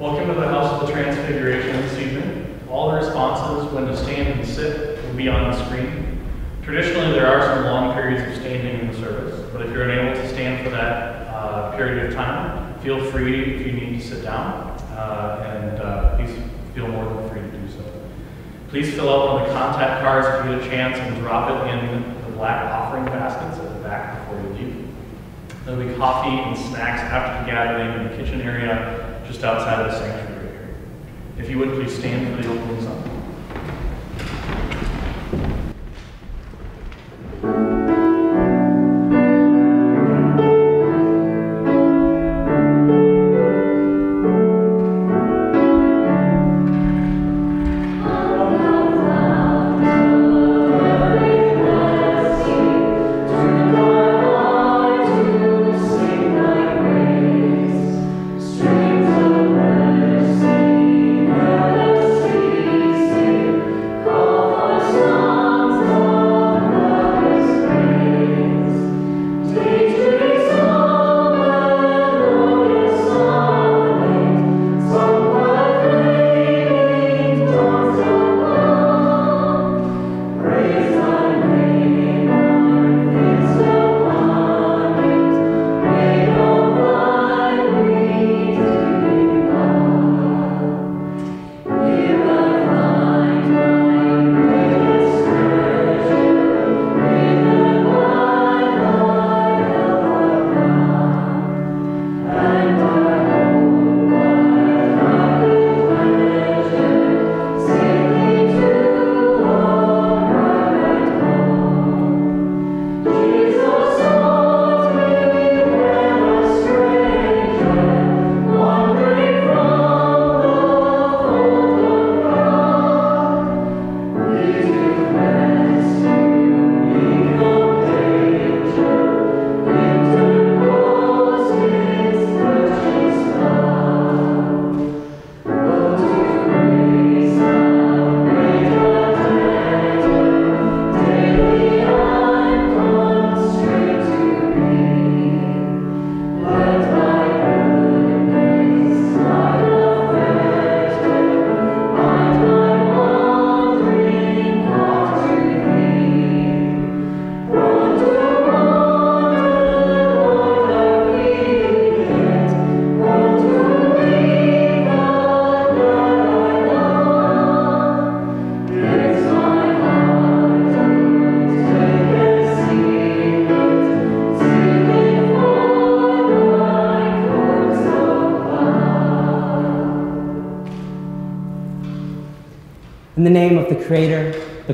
Welcome to the House of the Transfiguration this evening. All the responses when to stand and sit will be on the screen. Traditionally, there are some long periods of standing in the service, but if you're unable to stand for that uh, period of time, feel free if you need to sit down, uh, and uh, please feel more than free to do so. Please fill out one of the contact cards if you get a chance and drop it in the black offering baskets at the back before you leave. There'll be coffee and snacks after the gathering in the kitchen area just outside of the sanctuary. If you would please stand for the opening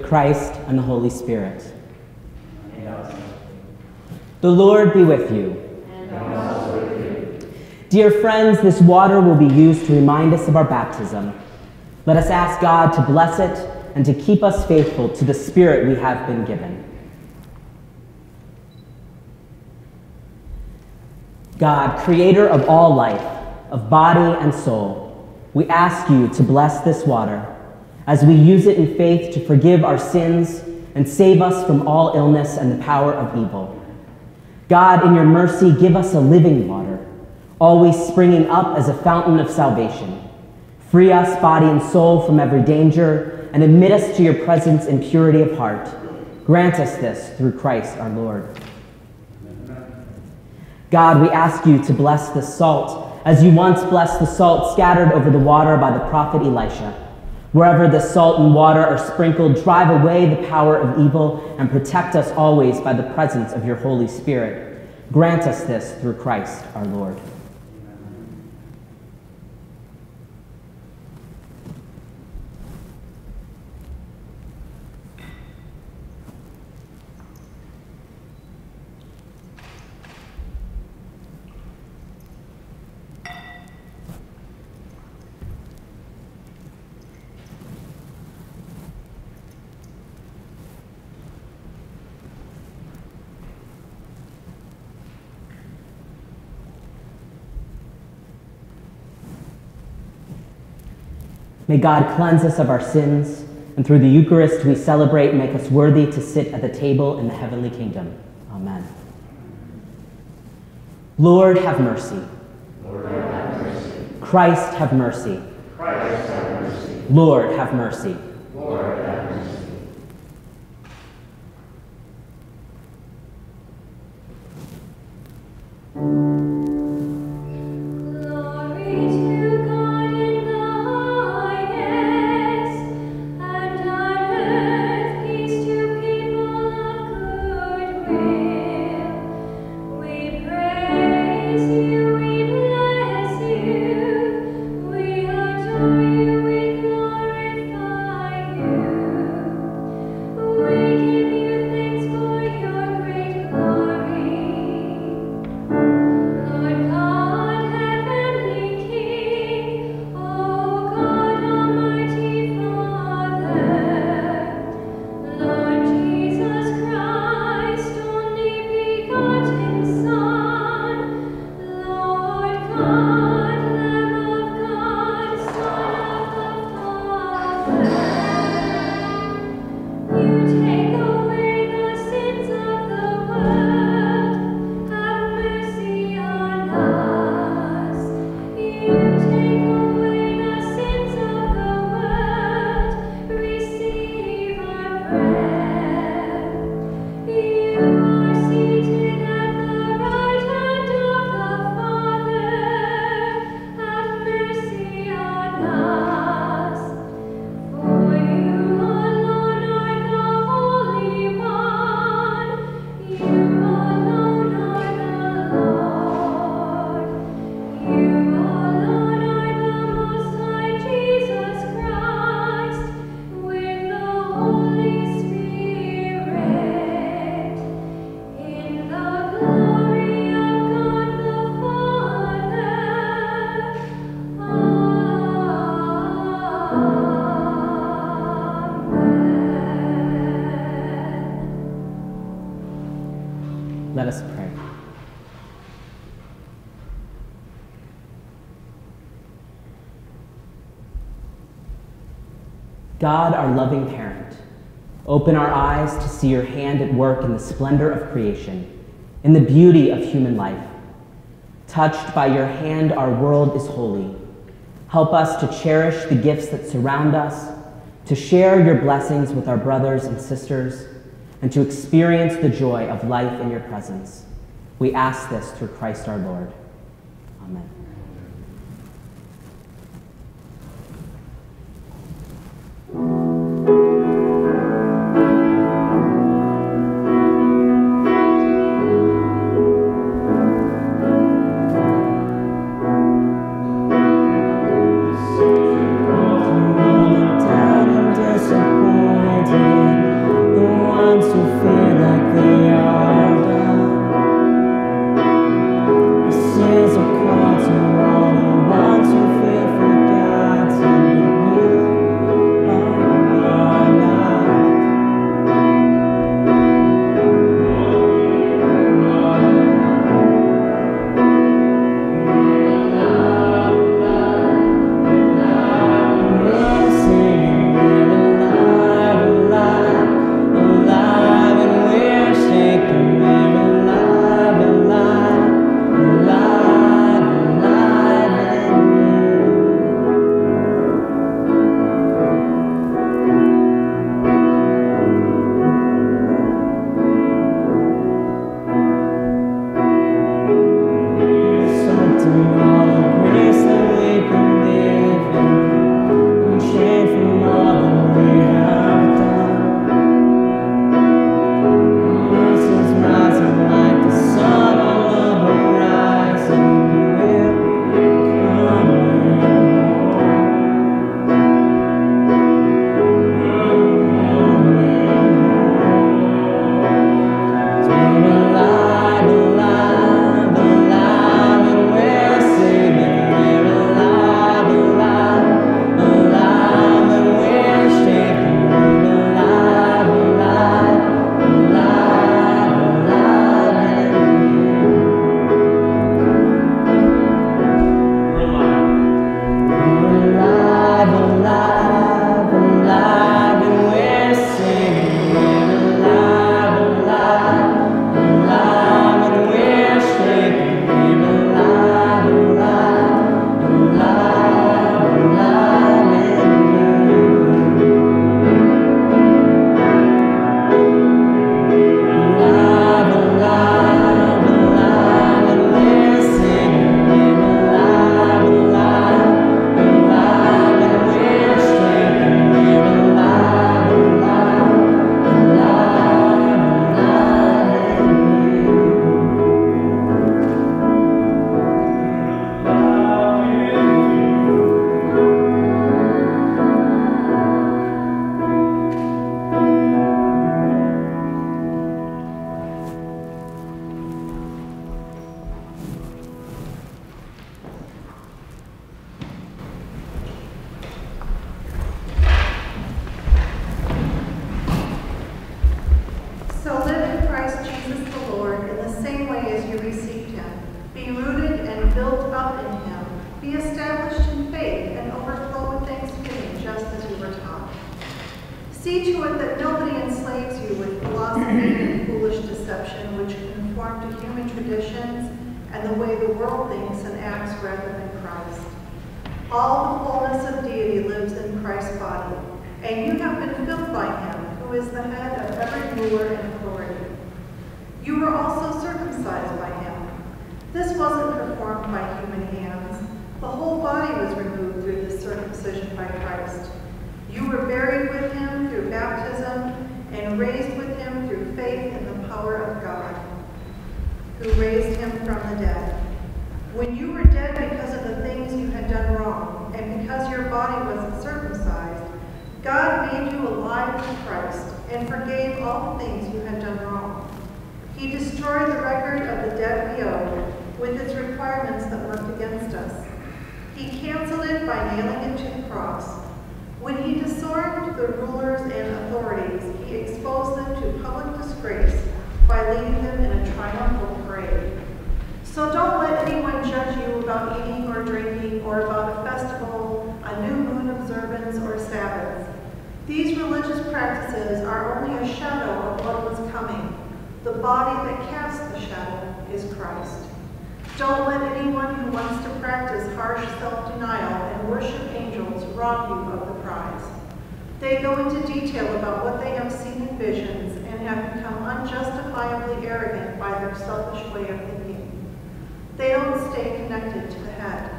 Christ, and the Holy Spirit. The Lord be with you. Dear friends, this water will be used to remind us of our baptism. Let us ask God to bless it and to keep us faithful to the Spirit we have been given. God, creator of all life, of body and soul, we ask you to bless this water as we use it in faith to forgive our sins and save us from all illness and the power of evil. God, in your mercy, give us a living water, always springing up as a fountain of salvation. Free us, body and soul, from every danger, and admit us to your presence in purity of heart. Grant us this through Christ our Lord. God, we ask you to bless the salt, as you once blessed the salt scattered over the water by the prophet Elisha. Wherever the salt and water are sprinkled, drive away the power of evil and protect us always by the presence of your Holy Spirit. Grant us this through Christ our Lord. May God cleanse us of our sins, and through the Eucharist we celebrate and make us worthy to sit at the table in the heavenly kingdom. Amen. Lord, have mercy. Lord, have mercy. Christ, have mercy. Christ, have mercy. Lord, have mercy. Lord, have mercy. Lord, have mercy. God, our loving parent, open our eyes to see your hand at work in the splendor of creation, in the beauty of human life. Touched by your hand, our world is holy. Help us to cherish the gifts that surround us, to share your blessings with our brothers and sisters, and to experience the joy of life in your presence. We ask this through Christ our Lord. Amen. requirements that worked against us. He canceled it by nailing it to the cross. When he disarmed the rulers and authorities, he exposed them to public disgrace by leading them in a triumphal parade. So don't let anyone judge you about eating or drinking or about a festival, a new moon observance, or Sabbath. These religious practices are only a shadow of what was coming. The body that casts the shadow is Christ. Don't let anyone who wants to practice harsh self-denial and worship angels rob you of the prize. They go into detail about what they have seen in visions and have become unjustifiably arrogant by their selfish way of thinking. They don't stay connected to the head.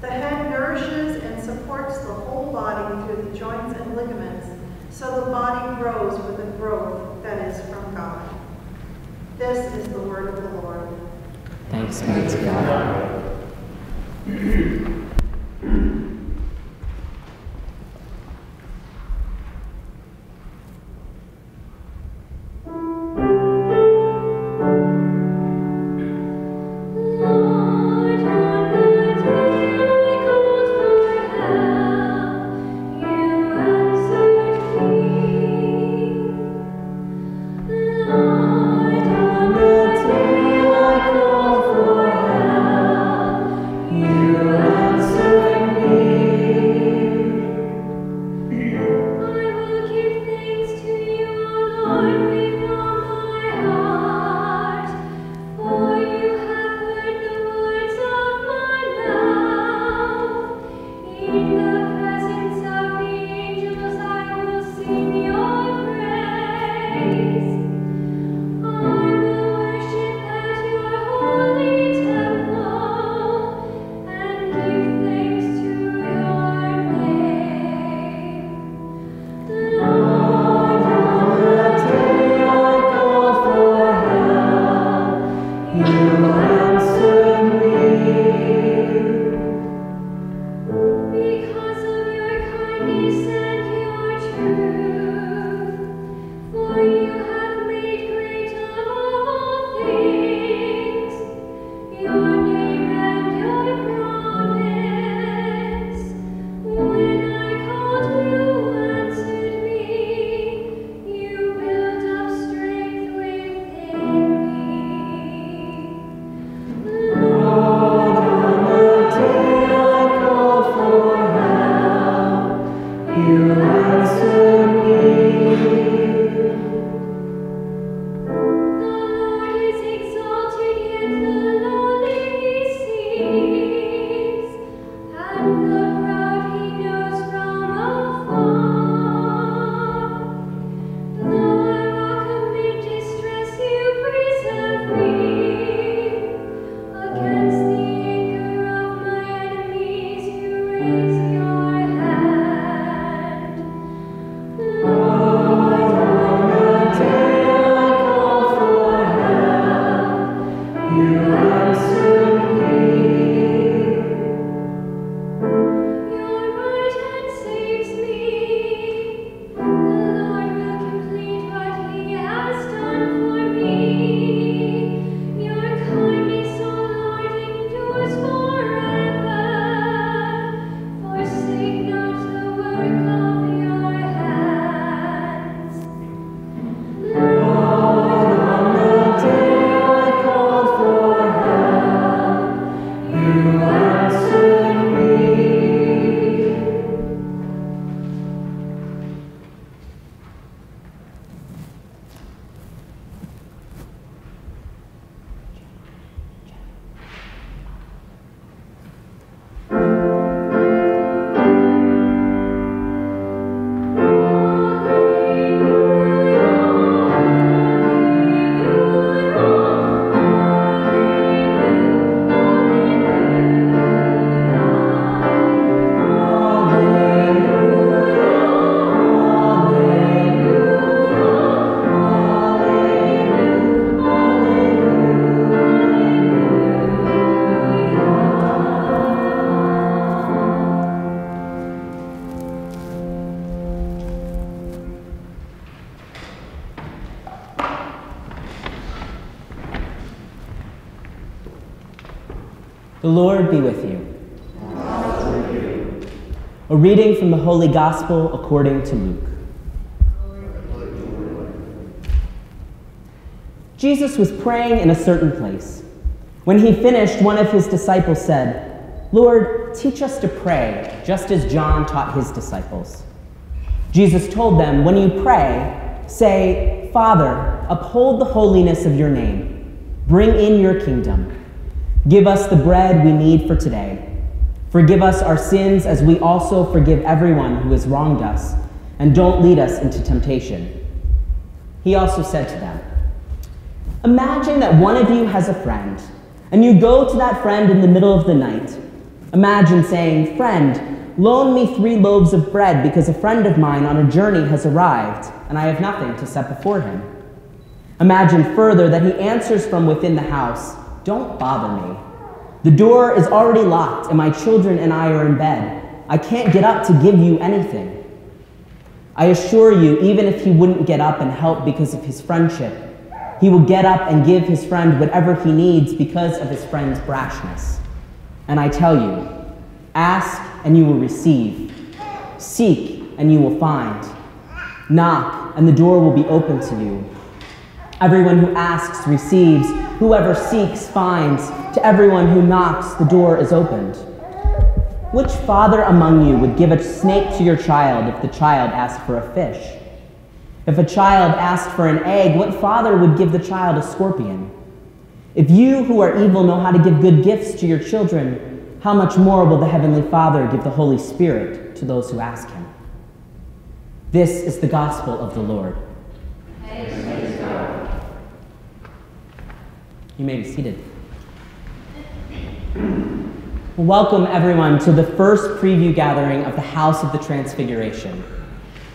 The head nourishes and supports the whole body through the joints and ligaments, so the body grows with the growth that is from God. This is the word of the Lord. Thanks be to God. Holy Gospel according to Luke. Jesus was praying in a certain place. When he finished, one of his disciples said, Lord, teach us to pray, just as John taught his disciples. Jesus told them, When you pray, say, Father, uphold the holiness of your name. Bring in your kingdom. Give us the bread we need for today. Forgive us our sins as we also forgive everyone who has wronged us, and don't lead us into temptation. He also said to them, Imagine that one of you has a friend, and you go to that friend in the middle of the night. Imagine saying, Friend, loan me three loaves of bread because a friend of mine on a journey has arrived, and I have nothing to set before him. Imagine further that he answers from within the house, Don't bother me. The door is already locked, and my children and I are in bed. I can't get up to give you anything. I assure you, even if he wouldn't get up and help because of his friendship, he will get up and give his friend whatever he needs because of his friend's brashness. And I tell you, ask and you will receive, seek and you will find, knock and the door will be open to you. Everyone who asks receives, whoever seeks finds, to everyone who knocks the door is opened. Which father among you would give a snake to your child if the child asked for a fish? If a child asked for an egg, what father would give the child a scorpion? If you who are evil know how to give good gifts to your children, how much more will the Heavenly Father give the Holy Spirit to those who ask Him? This is the gospel of the Lord. You may be seated. Welcome, everyone, to the first preview gathering of the House of the Transfiguration.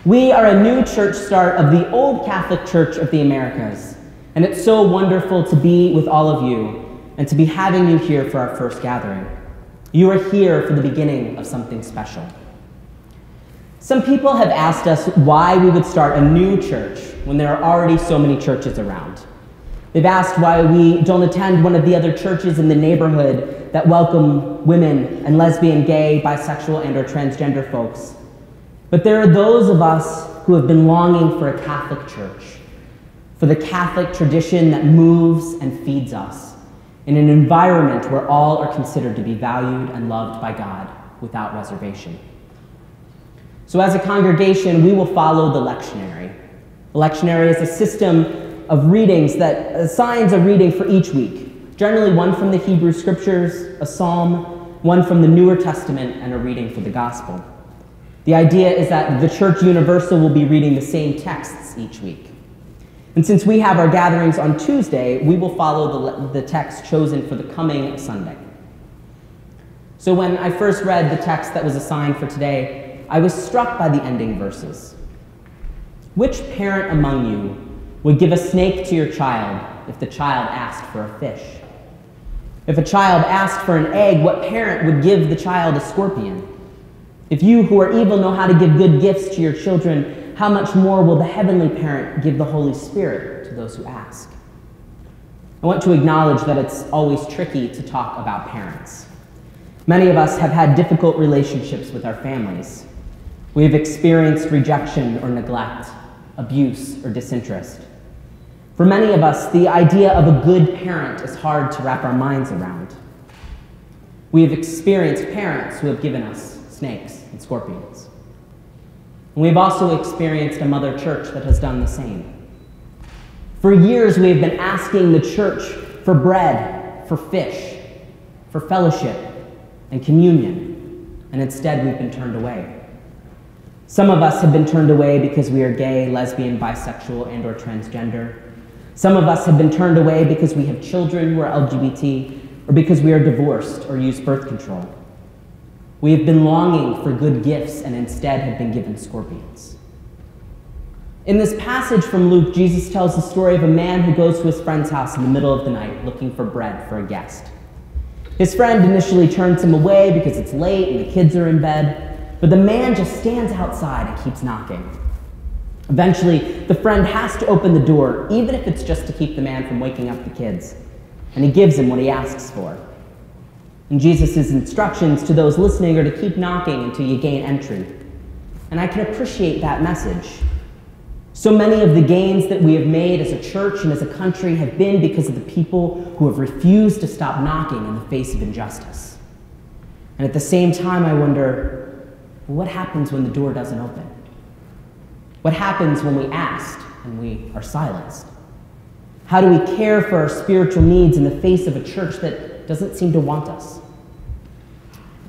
We are a new church start of the Old Catholic Church of the Americas, and it's so wonderful to be with all of you and to be having you here for our first gathering. You are here for the beginning of something special. Some people have asked us why we would start a new church when there are already so many churches around. They've asked why we don't attend one of the other churches in the neighborhood that welcome women and lesbian, gay, bisexual, and or transgender folks. But there are those of us who have been longing for a Catholic church, for the Catholic tradition that moves and feeds us in an environment where all are considered to be valued and loved by God without reservation. So, as a congregation, we will follow the lectionary. The lectionary is a system of readings that uh, assigns a reading for each week, generally one from the Hebrew Scriptures, a psalm, one from the Newer Testament, and a reading for the Gospel. The idea is that the Church Universal will be reading the same texts each week. And since we have our gatherings on Tuesday, we will follow the, the text chosen for the coming Sunday. So when I first read the text that was assigned for today, I was struck by the ending verses. Which parent among you would give a snake to your child if the child asked for a fish? If a child asked for an egg, what parent would give the child a scorpion? If you who are evil know how to give good gifts to your children, how much more will the heavenly parent give the Holy Spirit to those who ask? I want to acknowledge that it's always tricky to talk about parents. Many of us have had difficult relationships with our families. We have experienced rejection or neglect, abuse or disinterest. For many of us, the idea of a good parent is hard to wrap our minds around. We have experienced parents who have given us snakes and scorpions. And we've also experienced a mother church that has done the same. For years, we have been asking the church for bread, for fish, for fellowship and communion, and instead we've been turned away. Some of us have been turned away because we are gay, lesbian, bisexual, and or transgender. Some of us have been turned away because we have children who are LGBT or because we are divorced or use birth control. We have been longing for good gifts and instead have been given scorpions. In this passage from Luke, Jesus tells the story of a man who goes to his friend's house in the middle of the night looking for bread for a guest. His friend initially turns him away because it's late and the kids are in bed, but the man just stands outside and keeps knocking. Eventually, the friend has to open the door, even if it's just to keep the man from waking up the kids. And he gives him what he asks for. And Jesus' instructions to those listening are to keep knocking until you gain entry. And I can appreciate that message. So many of the gains that we have made as a church and as a country have been because of the people who have refused to stop knocking in the face of injustice. And at the same time, I wonder what happens when the door doesn't open? What happens when we ask and we are silenced? How do we care for our spiritual needs in the face of a church that doesn't seem to want us?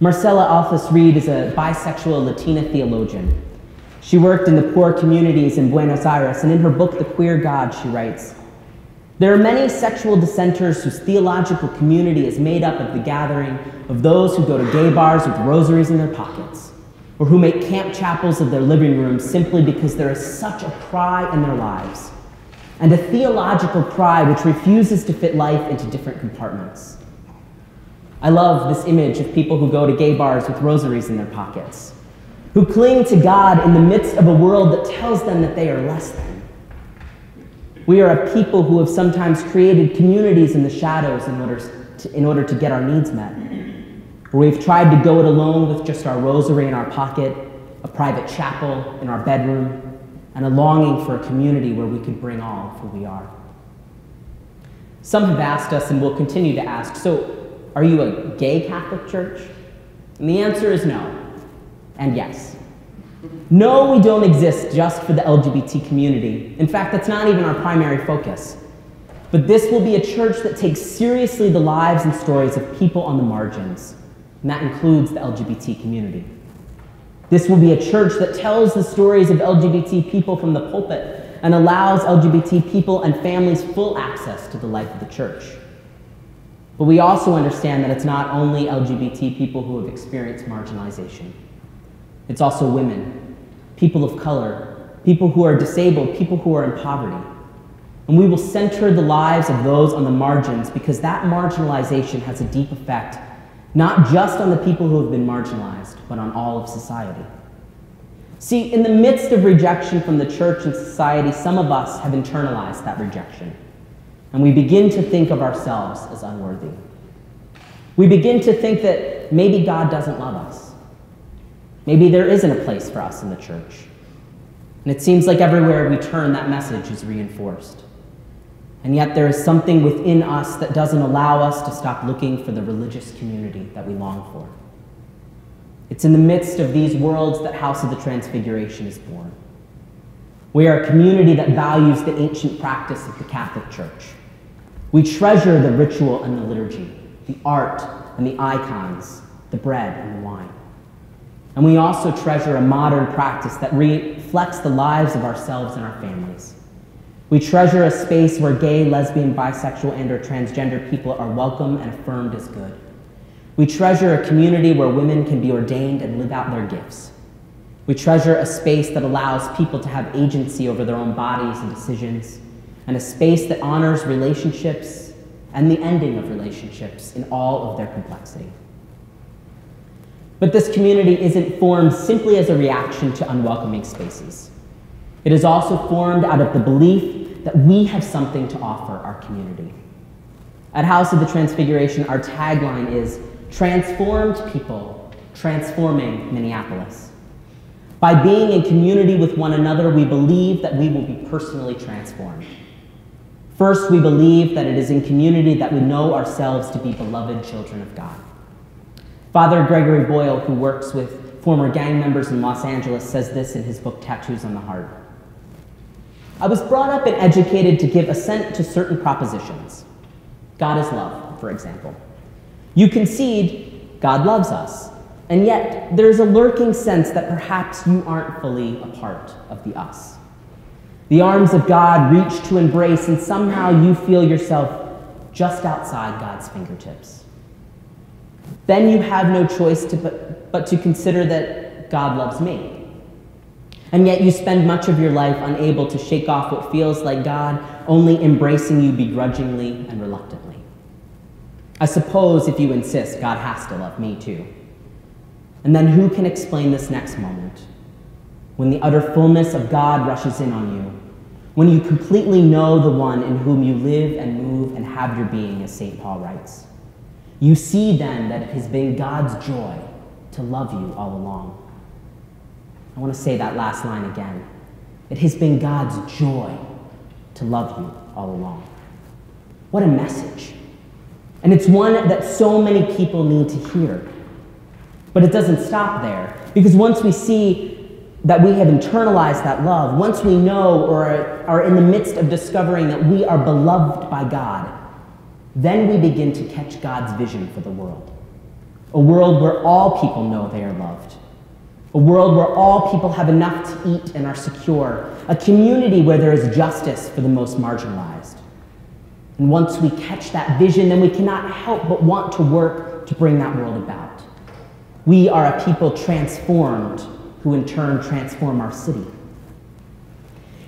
Marcella Althaus-Reid is a bisexual Latina theologian. She worked in the poor communities in Buenos Aires, and in her book, The Queer God, she writes There are many sexual dissenters whose theological community is made up of the gathering of those who go to gay bars with rosaries in their pockets, or who make camp chapels of their living rooms simply because there is such a cry in their lives, and a theological cry which refuses to fit life into different compartments. I love this image of people who go to gay bars with rosaries in their pockets, who cling to God in the midst of a world that tells them that they are less than. We are a people who have sometimes created communities in the shadows in order to, in order to get our needs met. Where we've tried to go it alone with just our rosary in our pocket, a private chapel in our bedroom, and a longing for a community where we could bring all of who we are. Some have asked us and will continue to ask so, are you a gay Catholic church? And the answer is no, and yes. No, we don't exist just for the LGBT community. In fact, that's not even our primary focus. But this will be a church that takes seriously the lives and stories of people on the margins, and that includes the LGBT community. This will be a church that tells the stories of LGBT people from the pulpit and allows LGBT people and families full access to the life of the church. But we also understand that it's not only LGBT people who have experienced marginalization. It's also women, people of color, people who are disabled, people who are in poverty. And we will center the lives of those on the margins because that marginalization has a deep effect, not just on the people who have been marginalized, but on all of society. See, in the midst of rejection from the church and society, some of us have internalized that rejection. And we begin to think of ourselves as unworthy. We begin to think that maybe God doesn't love us. Maybe there isn't a place for us in the church. And it seems like everywhere we turn, that message is reinforced. And yet, there is something within us that doesn't allow us to stop looking for the religious community that we long for. It's in the midst of these worlds that House of the Transfiguration is born. We are a community that values the ancient practice of the Catholic Church. We treasure the ritual and the liturgy, the art and the icons, the bread and the wine. And we also treasure a modern practice that reflects the lives of ourselves and our families. We treasure a space where gay, lesbian, bisexual, and or transgender people are welcome and affirmed as good. We treasure a community where women can be ordained and live out their gifts. We treasure a space that allows people to have agency over their own bodies and decisions, and a space that honors relationships and the ending of relationships in all of their complexity. But this community isn't formed simply as a reaction to unwelcoming spaces. It is also formed out of the belief that we have something to offer our community. At House of the Transfiguration, our tagline is Transformed People, Transforming Minneapolis. By being in community with one another, we believe that we will be personally transformed. First, we believe that it is in community that we know ourselves to be beloved children of God. Father Gregory Boyle, who works with former gang members in Los Angeles, says this in his book Tattoos on the Heart. I was brought up and educated to give assent to certain propositions. God is love, for example. You concede God loves us, and yet there's a lurking sense that perhaps you aren't fully a part of the us. The arms of God reach to embrace, and somehow you feel yourself just outside God's fingertips. Then you have no choice to, but, but to consider that God loves me. And yet you spend much of your life unable to shake off what feels like God only embracing you begrudgingly and reluctantly. I suppose if you insist, God has to love me too. And then who can explain this next moment? When the utter fullness of God rushes in on you, when you completely know the one in whom you live and move and have your being, as St. Paul writes. You see then that it has been God's joy to love you all along. I want to say that last line again. It has been God's joy to love you all along. What a message. And it's one that so many people need to hear. But it doesn't stop there, because once we see that we have internalized that love, once we know or are in the midst of discovering that we are beloved by God, then we begin to catch God's vision for the world. A world where all people know they are loved. A world where all people have enough to eat and are secure. A community where there is justice for the most marginalized. And once we catch that vision, then we cannot help but want to work to bring that world about. We are a people transformed who in turn transform our city.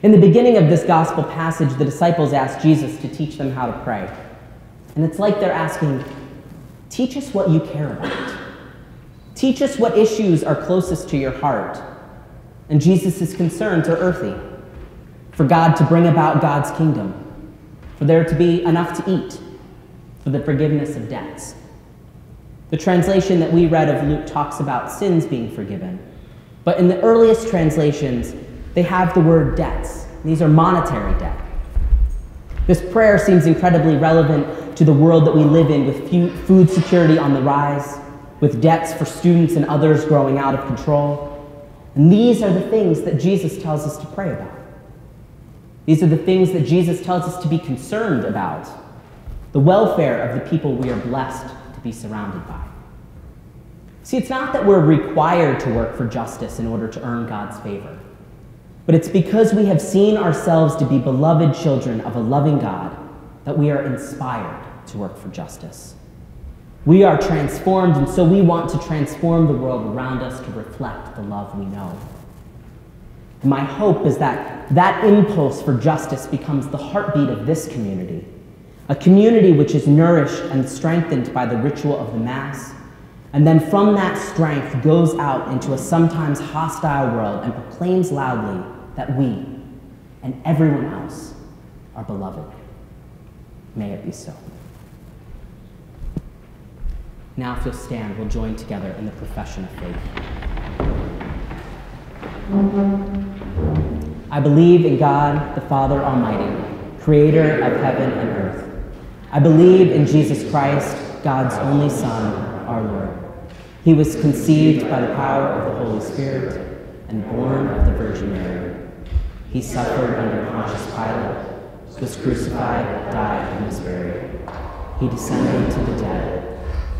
In the beginning of this gospel passage, the disciples asked Jesus to teach them how to pray. And it's like they're asking, Teach us what you care about. Teach us what issues are closest to your heart. And Jesus' concerns are earthy for God to bring about God's kingdom, for there to be enough to eat, for the forgiveness of debts. The translation that we read of Luke talks about sins being forgiven. But in the earliest translations, they have the word debts. These are monetary debt. This prayer seems incredibly relevant to the world that we live in with food security on the rise, with debts for students and others growing out of control. And these are the things that Jesus tells us to pray about. These are the things that Jesus tells us to be concerned about the welfare of the people we are blessed to be surrounded by. See, it's not that we're required to work for justice in order to earn God's favor. But it's because we have seen ourselves to be beloved children of a loving God that we are inspired to work for justice. We are transformed, and so we want to transform the world around us to reflect the love we know. And my hope is that that impulse for justice becomes the heartbeat of this community, a community which is nourished and strengthened by the ritual of the Mass, and then from that strength goes out into a sometimes hostile world and proclaims loudly that we and everyone else are beloved. May it be so. Now, if you'll stand, we'll join together in the profession of faith. I believe in God, the Father Almighty, creator of heaven and earth. I believe in Jesus Christ, God's only Son, our Lord. He was conceived by the power of the Holy Spirit and born of the Virgin Mary. He suffered under Pontius Pilate, was crucified, died, and was buried. He descended to the dead.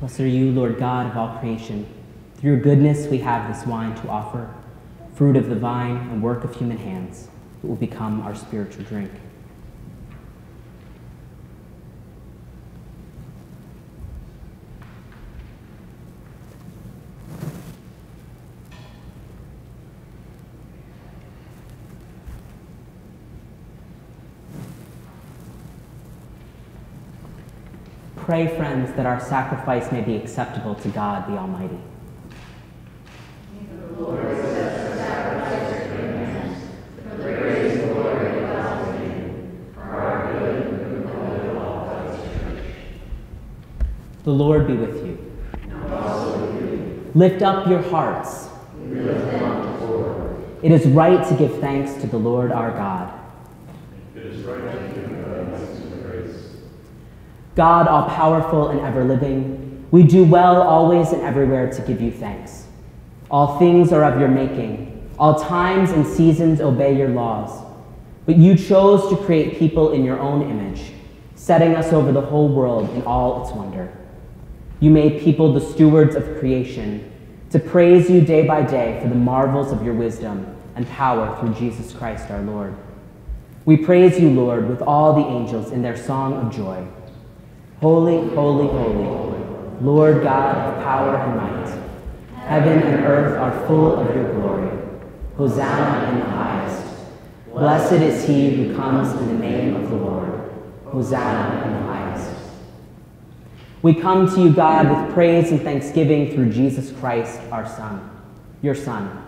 Blessed are you, Lord God of all creation. Through your goodness we have this wine to offer, fruit of the vine and work of human hands. It will become our spiritual drink. Pray, friends, that our sacrifice may be acceptable to God the Almighty. The Lord be with you. Lift up your hearts. It is right to give thanks to the Lord our God. God, all powerful and ever living, we do well always and everywhere to give you thanks. All things are of your making, all times and seasons obey your laws. But you chose to create people in your own image, setting us over the whole world in all its wonder. You made people the stewards of creation, to praise you day by day for the marvels of your wisdom and power through Jesus Christ our Lord. We praise you, Lord, with all the angels in their song of joy. Holy, holy, holy, Lord God of power and might. Heaven and earth are full of your glory. Hosanna in the highest. Blessed is he who comes in the name of the Lord. Hosanna in the highest. We come to you, God, with praise and thanksgiving through Jesus Christ, our Son, your Son.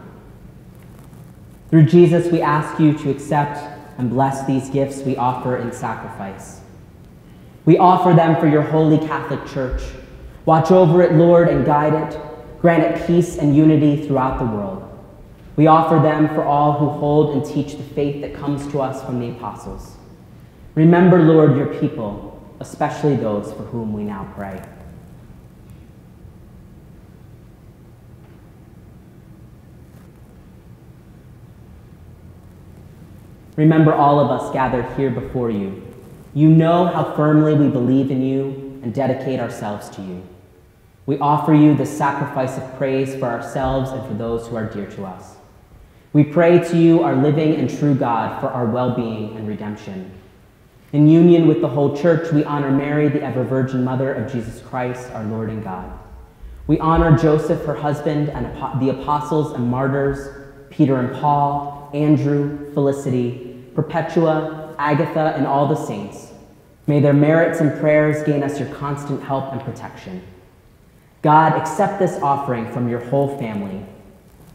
Through Jesus, we ask you to accept and bless these gifts we offer in sacrifice. We offer them for your holy Catholic Church. Watch over it, Lord, and guide it. Grant it peace and unity throughout the world. We offer them for all who hold and teach the faith that comes to us from the apostles. Remember, Lord, your people, especially those for whom we now pray. Remember all of us gathered here before you. You know how firmly we believe in you and dedicate ourselves to you. We offer you the sacrifice of praise for ourselves and for those who are dear to us. We pray to you, our living and true God, for our well being and redemption. In union with the whole church, we honor Mary, the ever Virgin Mother of Jesus Christ, our Lord and God. We honor Joseph, her husband, and the apostles and martyrs, Peter and Paul, Andrew, Felicity, Perpetua, Agatha, and all the saints. May their merits and prayers gain us your constant help and protection. God, accept this offering from your whole family.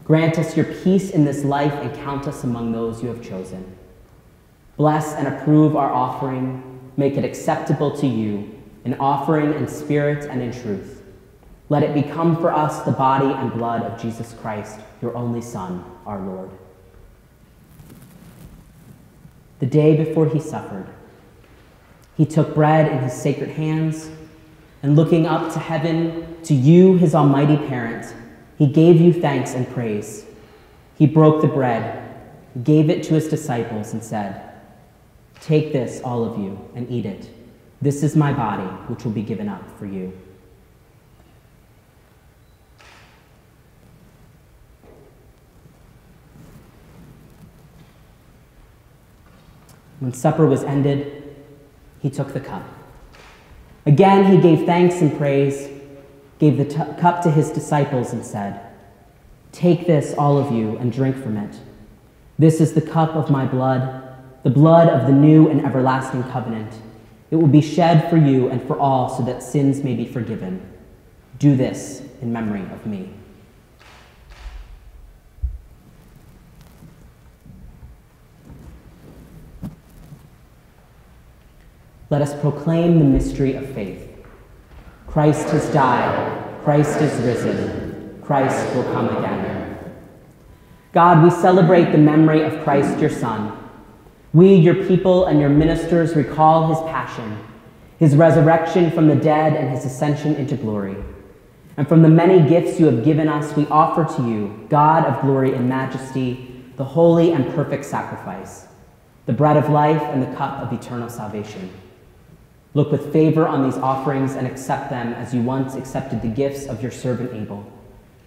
Grant us your peace in this life and count us among those you have chosen. Bless and approve our offering. Make it acceptable to you, an offering in spirit and in truth. Let it become for us the body and blood of Jesus Christ, your only Son, our Lord. The day before he suffered, he took bread in his sacred hands, and looking up to heaven, to you, his almighty parent, he gave you thanks and praise. He broke the bread, gave it to his disciples, and said, Take this, all of you, and eat it. This is my body, which will be given up for you. When supper was ended, he took the cup. Again, he gave thanks and praise, gave the cup to his disciples, and said, Take this, all of you, and drink from it. This is the cup of my blood, the blood of the new and everlasting covenant. It will be shed for you and for all so that sins may be forgiven. Do this in memory of me. Let us proclaim the mystery of faith. Christ has died, Christ is risen, Christ will come again. God, we celebrate the memory of Christ, your Son. We, your people and your ministers, recall his passion, his resurrection from the dead, and his ascension into glory. And from the many gifts you have given us, we offer to you, God of glory and majesty, the holy and perfect sacrifice, the bread of life and the cup of eternal salvation. Look with favor on these offerings and accept them as you once accepted the gifts of your servant Abel,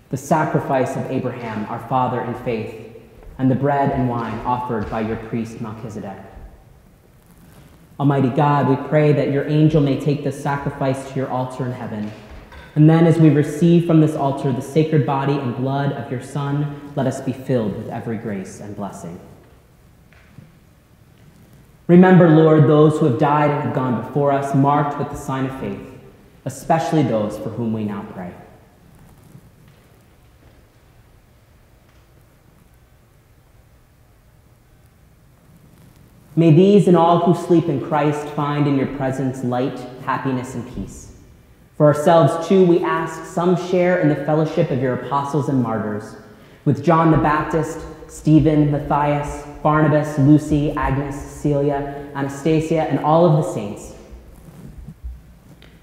the sacrifice of Abraham, our father in faith, and the bread and wine offered by your priest Melchizedek. Almighty God, we pray that your angel may take this sacrifice to your altar in heaven. And then, as we receive from this altar the sacred body and blood of your Son, let us be filled with every grace and blessing. Remember, Lord, those who have died and have gone before us, marked with the sign of faith, especially those for whom we now pray. May these and all who sleep in Christ find in your presence light, happiness, and peace. For ourselves, too, we ask some share in the fellowship of your apostles and martyrs, with John the Baptist, Stephen, Matthias, Barnabas, Lucy, Agnes, Celia, Anastasia, and all of the saints.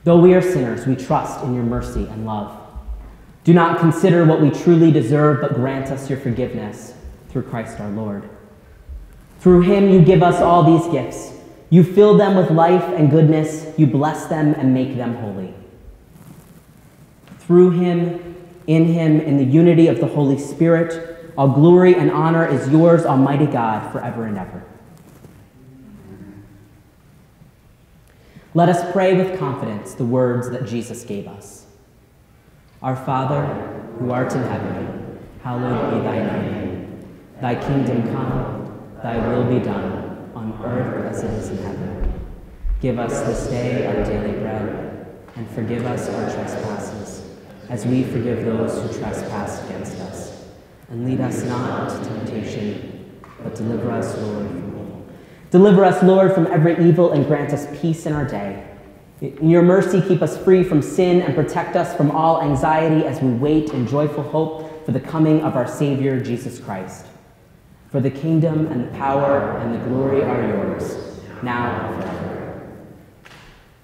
Though we are sinners, we trust in your mercy and love. Do not consider what we truly deserve, but grant us your forgiveness through Christ our Lord. Through him you give us all these gifts. You fill them with life and goodness. You bless them and make them holy. Through him, in him, in the unity of the Holy Spirit, all glory and honor is yours, Almighty God, forever and ever. Let us pray with confidence the words that Jesus gave us. Our Father, who art in heaven, hallowed be thy name. Thy kingdom come. Thy will be done, on earth as it is in heaven. Give us this day our daily bread, and forgive us our trespasses, as we forgive those who trespass against us. And lead us not into temptation, but deliver us, Lord, from evil. Deliver us, Lord, from every evil, and grant us peace in our day. In your mercy, keep us free from sin and protect us from all anxiety as we wait in joyful hope for the coming of our Savior, Jesus Christ. For the kingdom and the power and the glory are yours, now and forever.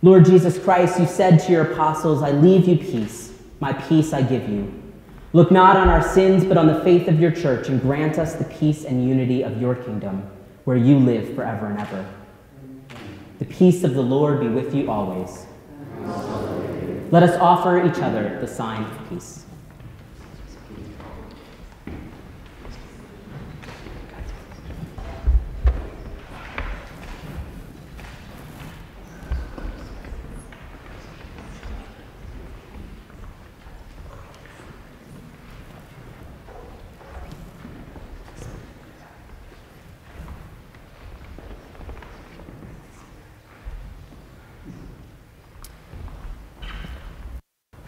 Lord Jesus Christ, you said to your apostles, I leave you peace, my peace I give you. Look not on our sins, but on the faith of your church, and grant us the peace and unity of your kingdom, where you live forever and ever. The peace of the Lord be with you always. Let us offer each other the sign of peace.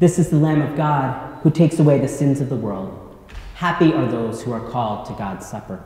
This is the Lamb of God who takes away the sins of the world. Happy are those who are called to God's supper.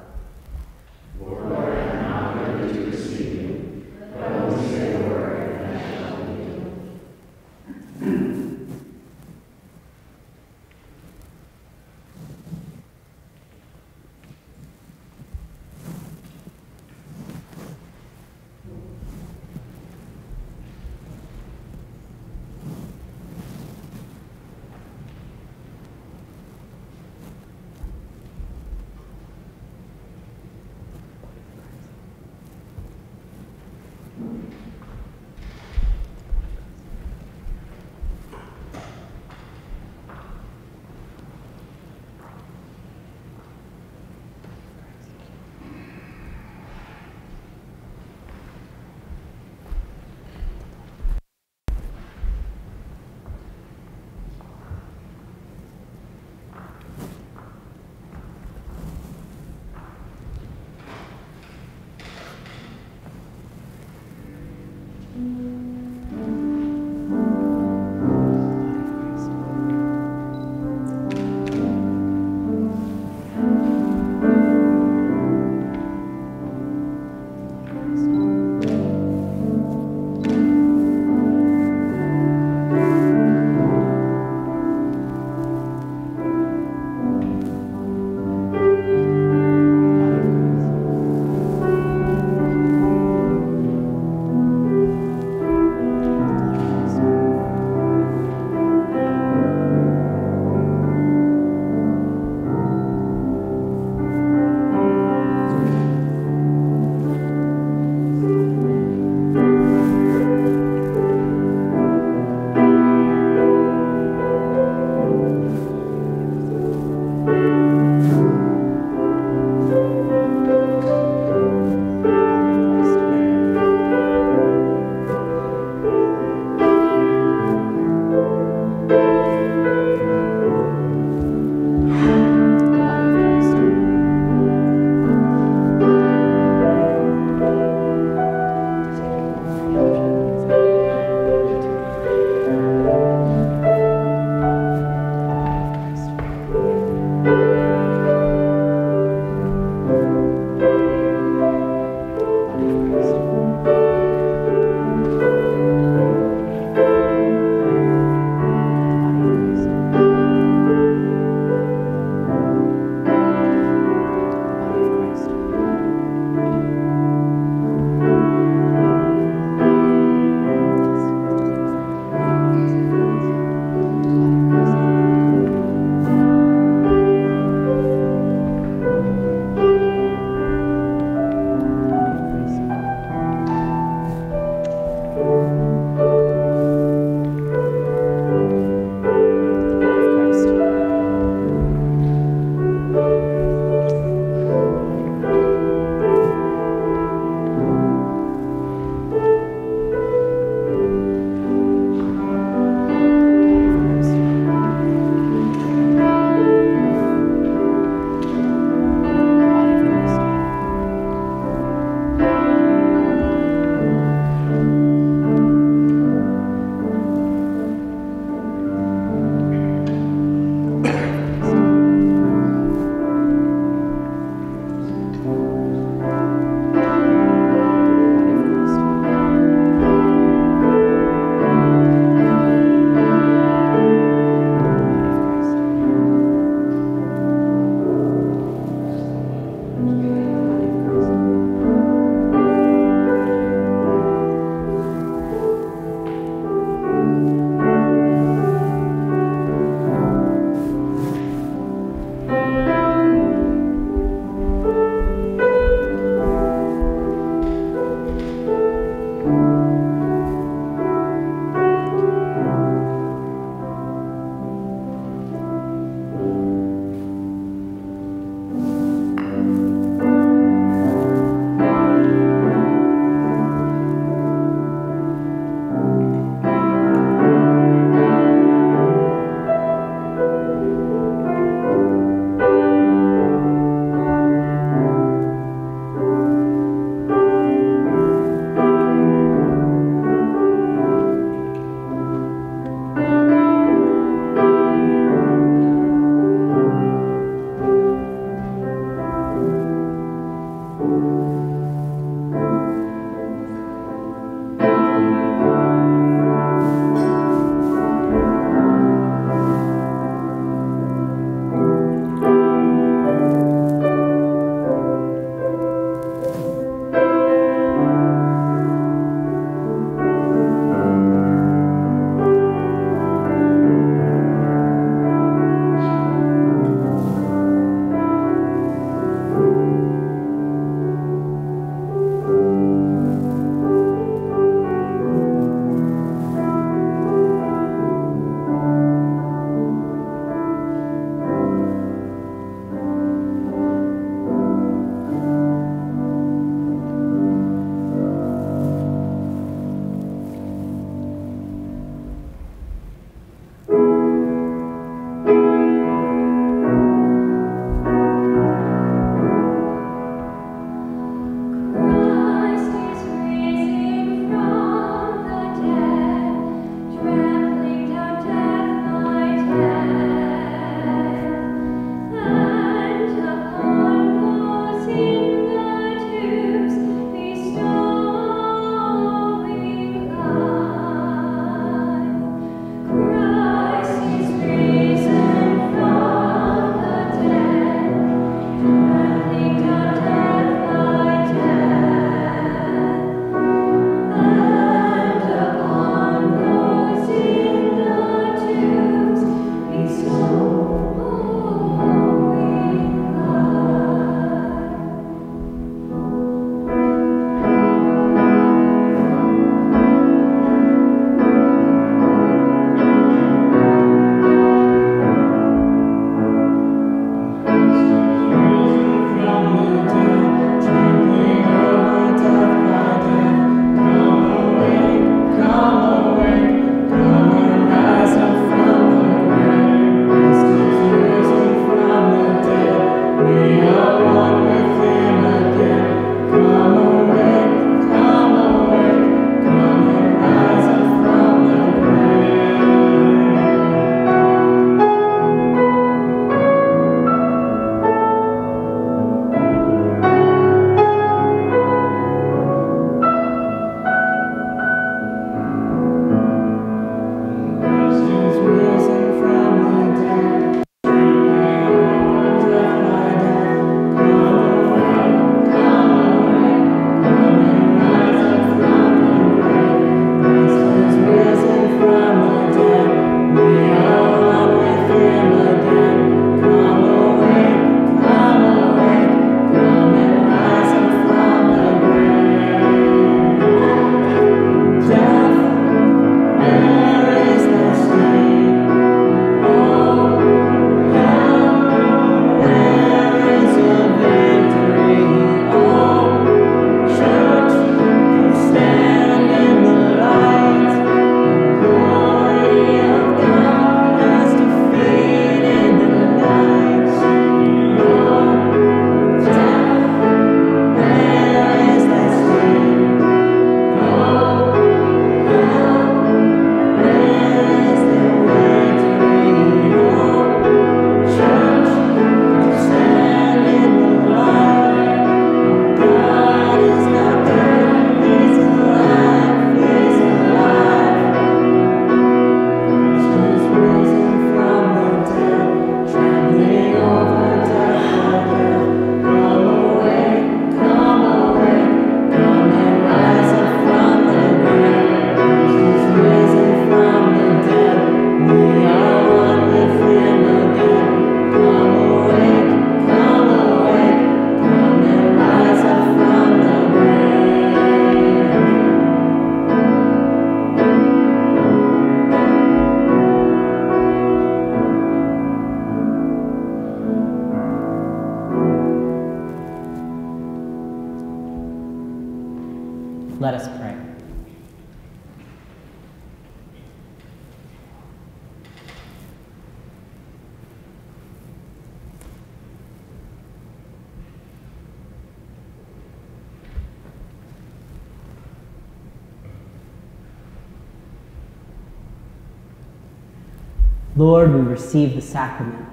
Lord, we receive the sacrament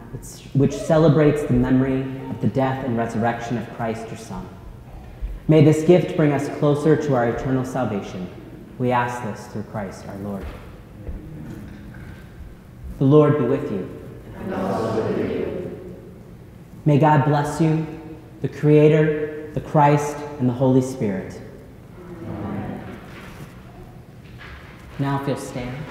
which, celebrates the memory of the death and resurrection of Christ, your Son. May this gift bring us closer to our eternal salvation. We ask this through Christ our Lord. The Lord be with you. May God bless you, the Creator, the Christ, and the Holy Spirit. Now, if you'll stand.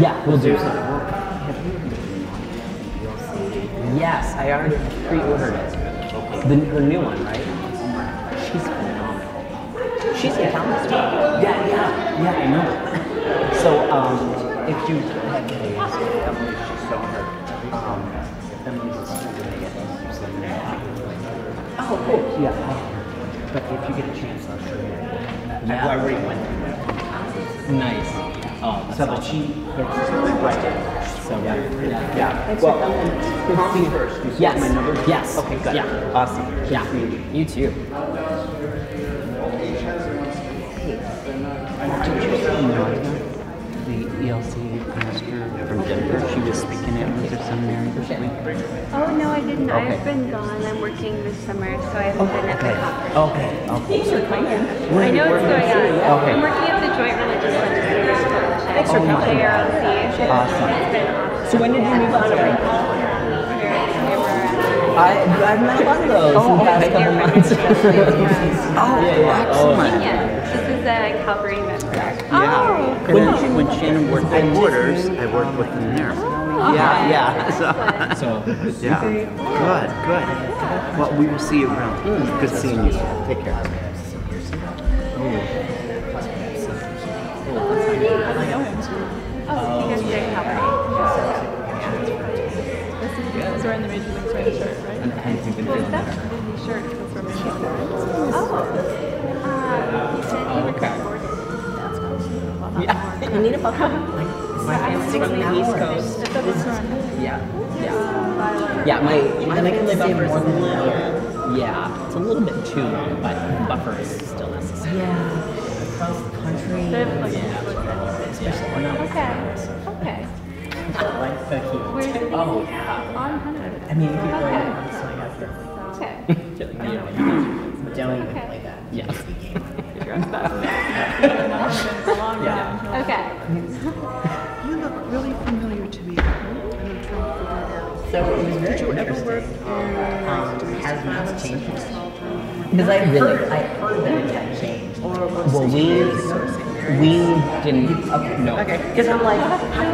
Yeah, we'll do. Yes, I already pre-ordered it. The, her new one, right? She's phenomenal. She's this week. Yeah, yeah, yeah, I know. So, um, If you had Emily, she's so hurt. Um, Emily's a student again. oh, cool. Yeah. But if you get a chance, I'll show you. Yeah. I already went through. Nice. Oh, that's So, but awesome. she hits right. So good. Yeah. Yeah. Well, call me first. You Yes. my number? Yes. Okay, good. Yeah. Awesome. Yeah. You too. Did you see the ELC master from Denver? She was speaking at Luther Seminary this week. Oh, no, I didn't. Okay. I've been gone. I'm working this summer, so I haven't been at the conference. Okay. Okay. Thanks for coming. I know what's going on. Okay. I'm working at the Joint Religious Legislators Fellowship. Thanks for coming. Awesome. Awesome. So when did you move up there? Very camera. I, I've met a lot of those in the past couple oh, months. Oh, Yeah, yeah. excellent. Yeah, this is a Calvary member. Yeah. Oh, And then when Shannon worked at Borders, I worked with them there. Oh, yeah, yeah. So, So, yeah. Good, good. Well, we will see you around. Good seeing you. Take care. Oh, my family's from the East Coast. It doesn't surround Yeah, yeah. Violet. Yeah, my, my family buffer is a little, yeah, it's a little bit too long, but buffer is still necessary. Yeah, across the country. Like Yeah. Especially when I'm Okay, okay. Like the heat. Where's the Oh, yeah. On 100. I mean, people are Okay. honestly after Okay. like, don't even Okay. play that. Yeah. Get your. It's a long time. Okay. You look really familiar to me. And I'm trying to figure it out. So it was very Did you ever work interesting. in Um, has not changed. Because Because I Really? heard, I heard that it had changed. Or was Well, it we, years ago, St. Mary's? we didn't, no. Okay, because I'm like,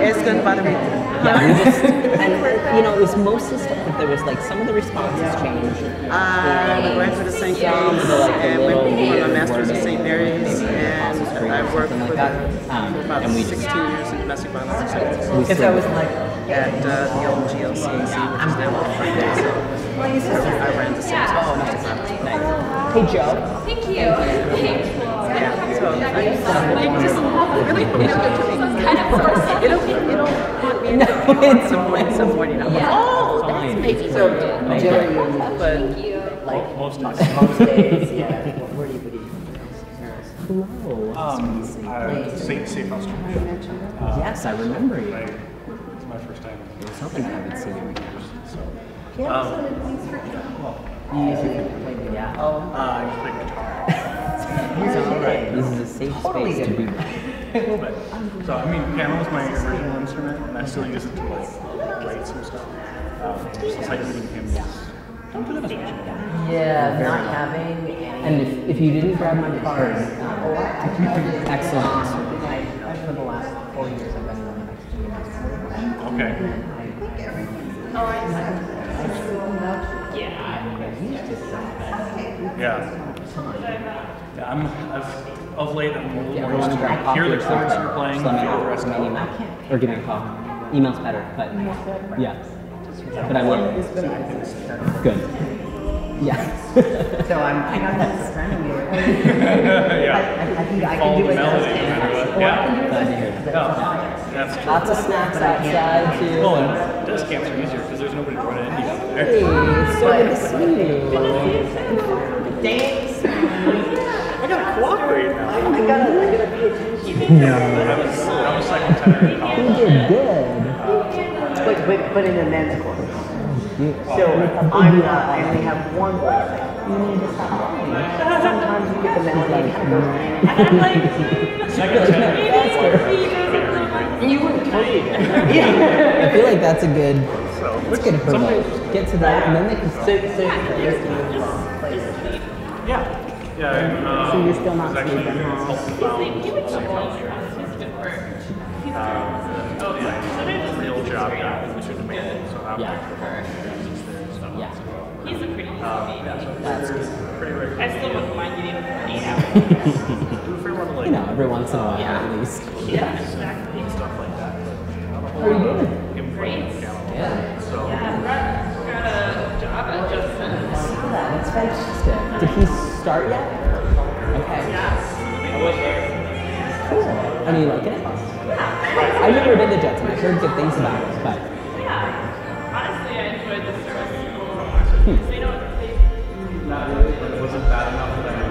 it's gonna bother me. Yeah, just, and, you know, it was mostly stuff that there was like, some of the responses changed. I'm a graduate of St. Some of the, like, John's and little went for my master's at St. Mary's and Apostles' Creed or I've worked something for that. Um, about and we 16 just, years in domestic violence offenses we Because I was like, at uh, the old GLCC, which is now called Friday. So I ran the same domestic violence. nice. Hey, Joe. Thank you. Thanks. Yeah, so I it just really familiar to me. It'll, it'll haunt me at some point, some point, you know. Oh, that's amazing. so, you, But Thank you. like, Most most days. yeah. What were you, what? Hello. Um, uh, St. House Uh, Yes, I remember you. I- It's my first time. I was hoping I would see you again. So, um, Yeah. uh, I just play guitar. It's all right. This is a safe Totally space to be. A little bit. So, I mean, piano is my original instrument, and I still use it to like write some stuff. Um, since I didn't him, don't put it as Yeah, not having. And if, if you didn't grab my card, Oh, I, I tried to. Excellent. I, for the last four years, I've been running next to you. Okay. Yeah. Yeah, I'm, I've, of late, I'm a little yeah, more used to grab hear the chords you're playing, Just let me feel know. the rest Send of it. Or give me a call. Email's better, but yeah. But I will. Good. Yeah. So I'm, I got that friend of yours. Yeah. I, I think I Follow can do the it. melody, just- no matter what. Or I can do it. Yeah. Glad to hear that. Oh, that's true. Lots of snacks outside too. Well, and desk camps are easier because there's nobody to run into out Hey, there. it's so good to see you. Thanks. Gotta cooperate now. I, I gotta, I gotta pay attention. I was, I was second tenor in You college. did good. But, but, but in a men's course. So I'm not, I only have one boyfriend. you need to stop lying. Sometimes you get the men's lady kind of goes, Second tenor. You were totally. Yeah. I feel like that's a good, So, that's good for sometimes- both. Get to that, and then they can So, so this team is players. Yeah. Yeah. Um, So you're still not it's actually sleeping, huh? helped found city council. Um, oh yeah, he's a real job guy, which is demanding. So I'm Yeah. like, presents there. Yeah. He's a pretty easy Um, baby. yeah, so That's it's pretty regular. I still wouldn't mind getting eight hours. A of like You know, every once in a while Yeah. at least. Yeah, exactly. and stuff like that. But not a How are you doing? Great. on the channel. Yeah. So Yeah, Brett got a job at Justin. saw that. That's fantastic. Did he start yet? Okay. Cool. And are you liking it? I've never been to Jetson. I've heard good things about it, but Yeah. Honestly, I enjoyed the service. Hmm. They don't, they it wasn't bad enough that I